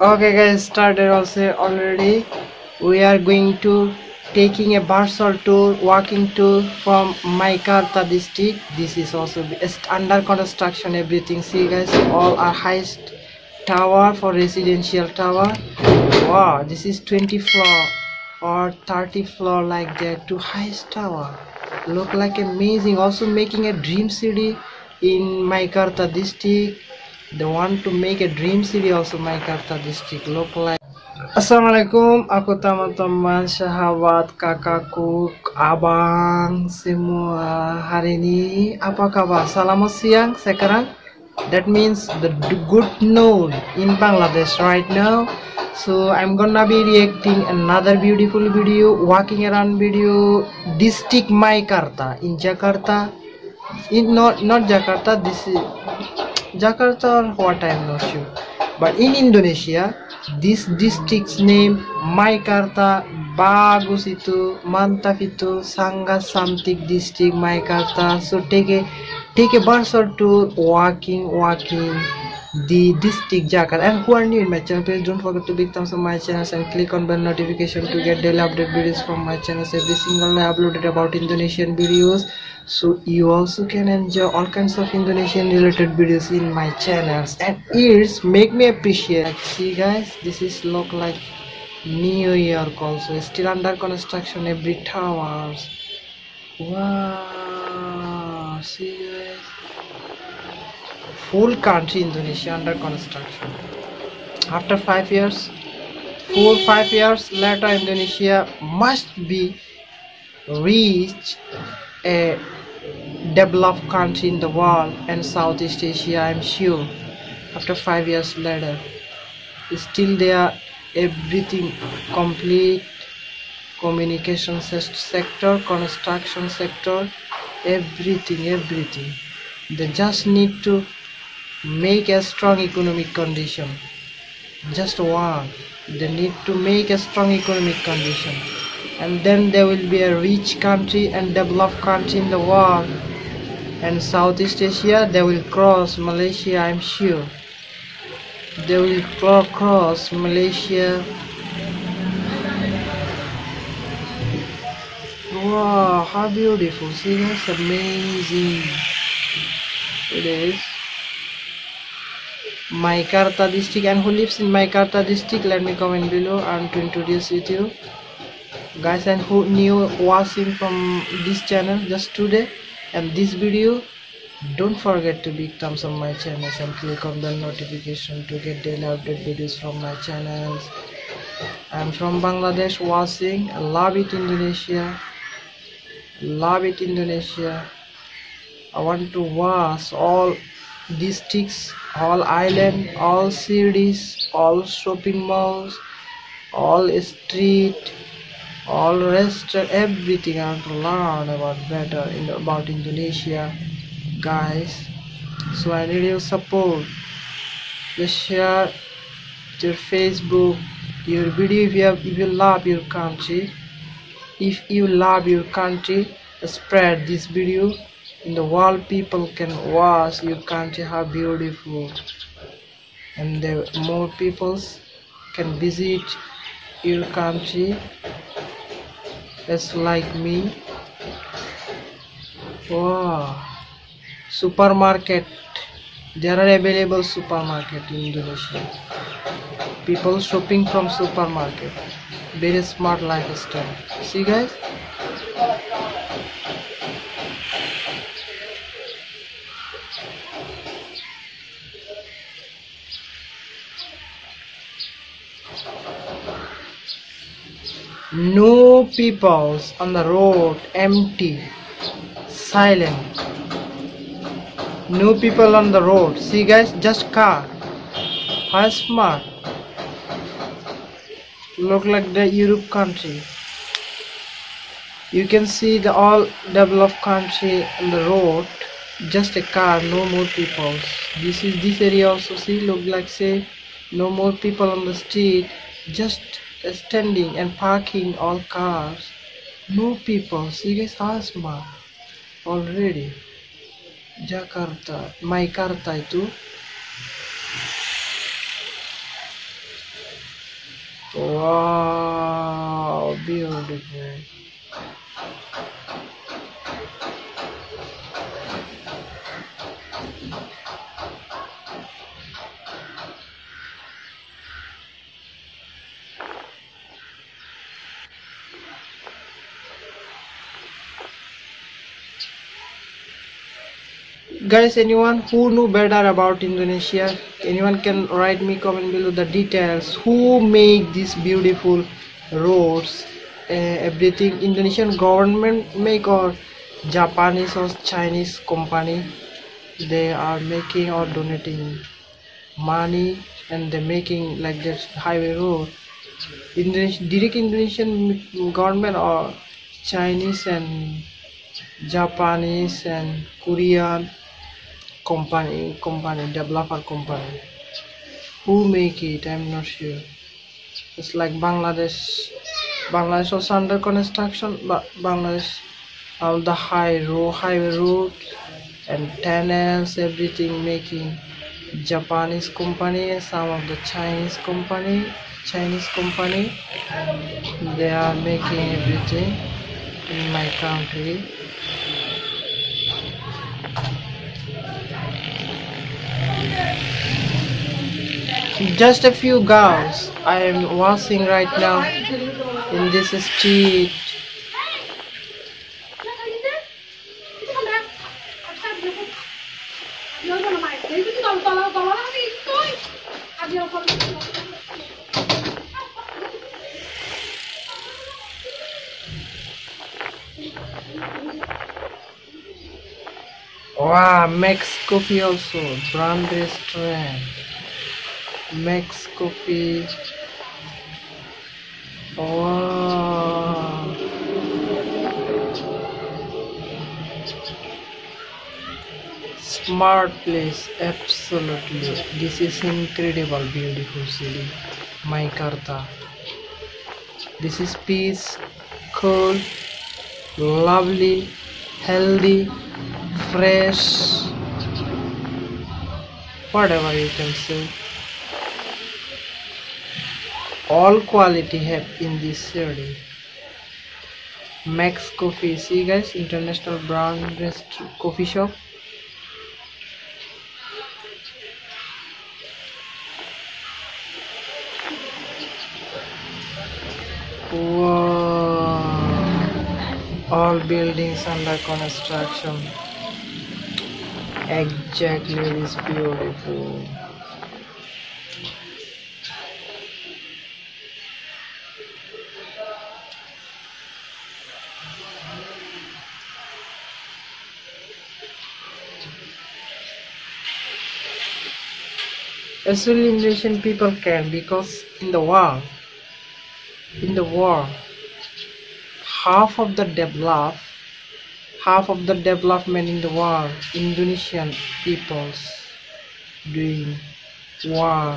okay guys started also already. We are going to taking a virtual tour walking tour from Meikarta district. This is also under construction everything. See guys all are highest tower for residential tower. Wow this is 20 floor or 30 floor like that to highest tower. Look like amazing. Also making a dream city in Meikarta district they want to make a dream city also Maikarta district like Assalamualaikum aku teman-teman sahabat kakakku abang semua. Hari ini apa kabar? Selamat siang sekarang. That means the good noon in Bangladesh right now. So I'm gonna be reacting another beautiful video walking around video district Maikarta in Jakarta. In not not Jakarta this is Jakarta what I'm not sure but in Indonesia this district's name Maikarta bagus itu mantap itu sangat something district Maikarta so take a take a bus or two walking walking the district jacket and who are new in my channel please don't forget to big thumbs on my channel and click on bell notification to get daily update videos from my channel every single day uploaded about indonesian videos. So you also can enjoy all kinds of indonesian related videos in my channels. And ears make me appreciate. See guys this is look like new york also. Still under construction every towers wow. See full country Indonesia under construction. After five years, four five years later, Indonesia must be reach a developed country in the world and Southeast Asia. I'm sure. After five years later, still there everything complete communication sector construction sector everything everything they just need to make a strong economic condition. Just one. They need to make a strong economic condition. And then there will be a rich country and developed country in the world. And Southeast Asia they will cross Malaysia I'm sure. They will cross Malaysia. Wow how beautiful. See that's amazing. It is Meikarta district and who lives in Meikarta district let me comment below and to introduce with you. Guys and who new watching from this channel just today and this video don't forget to big thumbs on my channel and click on the notification to get daily update videos from my channels. I'm from Bangladesh watching I love it Indonesia love it Indonesia. I want to watch all districts all island all cities all shopping malls all street all restaurant everything. I want to learn about better in about indonesia guys. So i need your support. Just share your facebook your video if you have if you love your country. If you love your country spread this video in the world people can watch your country how beautiful. And the more peoples can visit your country as like me. Wow. Supermarket. There are available supermarket in Indonesia. People shopping from supermarket. Very smart lifestyle. See guys no peoples on the road empty silent. No people on the road. See guys just car. How smart look like the Europe country. You can see the all developed country on the road. Just a car no more people this is this area also see look like say no more people on the street. Just standing and parking all cars. No people see guys asma already. Jakarta Maikarta itu. Wow beautiful guys anyone who know better about indonesia anyone can write me comment below the details who make these beautiful roads uh, everything. Indonesian government make or japanese or chinese company they are making or donating money and they're making like this highway road. Indonesian, direct indonesian government or chinese and japanese and korean company company developer company. Who make it? I'm not sure. It's like bangladesh bangladesh was under construction but bangladesh all the high road highway road and tunnels everything making japanese company and some of the chinese company chinese company. They are making everything in my country just a few girls I am watching right now in this street. Wow Maxx Coffee also brand restaurant Maxx Coffee. Wow. Smart place, absolutely. This is incredible, beautiful city, My Meikarta. This is peace, cool, lovely, healthy, fresh, whatever you can say all quality have in this city maxx coffee see guys international brand coffee shop. Wow. All buildings under construction. Exactly is beautiful Actually Indonesian people can because in the war in the war half of the develop half of the development in the war Indonesian peoples doing war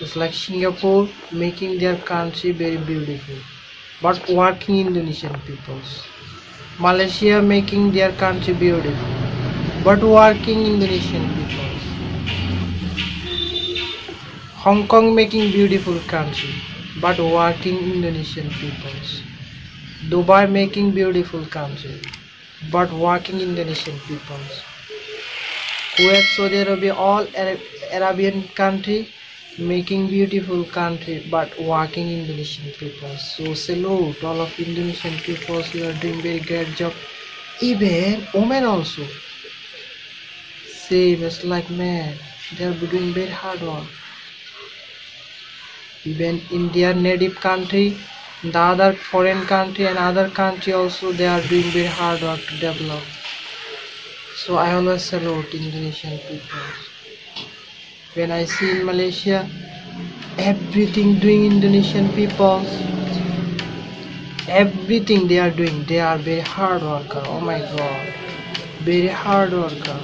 it's like Singapore making their country very beautiful but working Indonesian peoples. Malaysia making their country beautiful but working Indonesian people Hong Kong making beautiful country but working Indonesian peoples. Dubai making beautiful country but working Indonesian peoples. Kuwait, Saudi Arabia, all Arabian country making beautiful country but working Indonesian people. So salute all of Indonesian people you are doing very great job. Even women also. Same as like men. They are doing very hard work even in their native country the other foreign country and other country also they are doing very hard work to develop. So i always salute indonesian people. When i see in malaysia everything doing indonesian people everything they are doing they are very hard worker. Oh my god. Very hard worker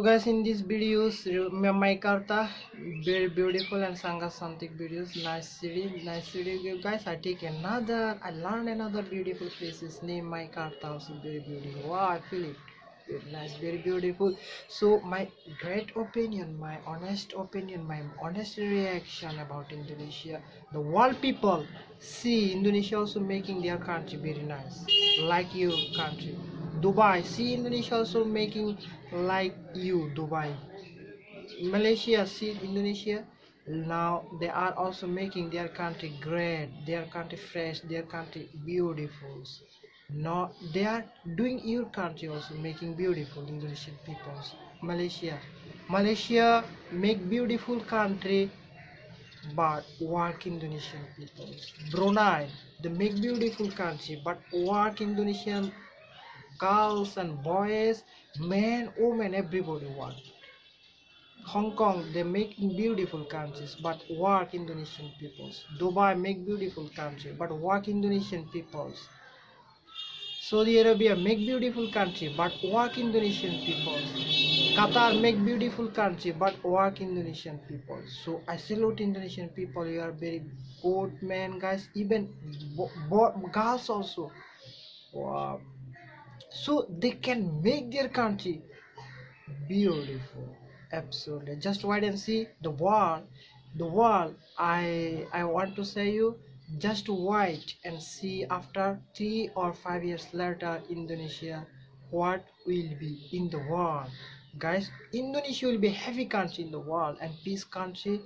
so guys in these videos my karta very beautiful and sangasantic videos. Nice city nice city guys. I take another i learn another beautiful places. Name Meikarta also very beautiful. Wow i feel it. Very nice very beautiful. So my great opinion my honest opinion my honest reaction about indonesia. The world people see indonesia also making their country very nice. Like your country dubai. See indonesia also making like you dubai. Malaysia see indonesia. Now they are also making their country great their country fresh their country beautiful. Now they are doing your country also making beautiful indonesian peoples. Malaysia. Malaysia make beautiful country but work indonesian peoples. Brunei they make beautiful country but work indonesian girls and boys men women everybody work Hong Kong they make beautiful countries but work Indonesian peoples. Dubai make beautiful country but work Indonesian peoples. Saudi Arabia make beautiful country but work Indonesian peoples. Qatar make beautiful country but work Indonesian people. So I salute Indonesian people. You are very good men, guys. Even girls also. Wow so they can make their country beautiful. Absolutely. Just wait and see. The world the world i i want to say you just wait and see after three or five years later indonesia what will be in the world. Guys indonesia will be heavy country in the world and peace country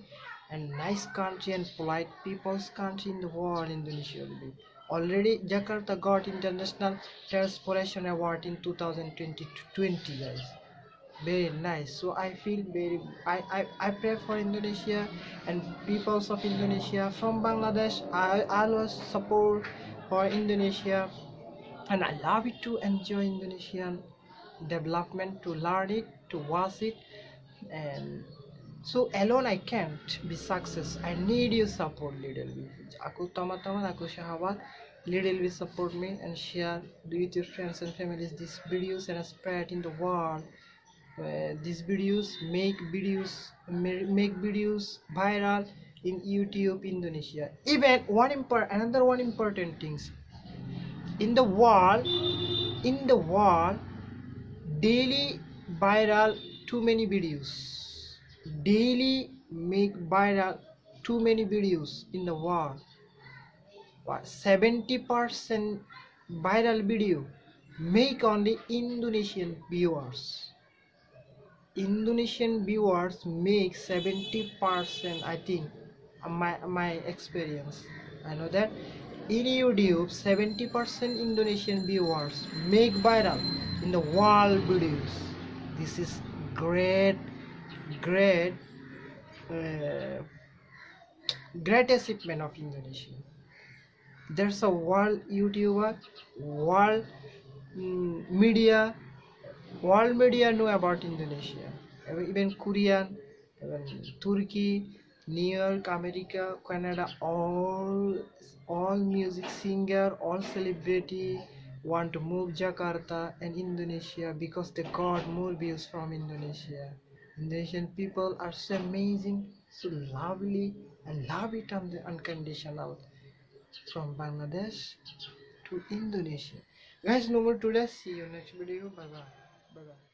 and nice country and polite people's country in the world. Indonesia will be already jakarta got international transportation award in 2020 20 guys. Very nice. So i feel very I, I i pray for indonesia and peoples of indonesia from bangladesh. I always support for indonesia and i love it to enjoy indonesian development to learn it to watch it. And so alone I can't be success. I need your support little bit. Aku teman-teman aku sahabat little will support me and share with your friends and families these videos and spread in the world. Uh, these videos make videos make videos viral in YouTube Indonesia. Even one important another one important things. In the world in the world daily viral too many videos. Daily make viral too many videos in the world 70% viral video make only Indonesian viewers. Indonesian viewers make 70% I think my my experience. I know that in YouTube 70% Indonesian viewers make viral in the world videos. This is great great uh, great achievement of Indonesia there's a world YouTuber world um, media world media know about Indonesia even Korean even Turkey New York America Canada all all music singer all celebrity want to move Jakarta and Indonesia because they got more views from Indonesia Indonesian people are so amazing, so lovely, and love it on the unconditional. From Bangladesh to Indonesia. Guys, no more today. See you next video. Bye bye. Bye bye.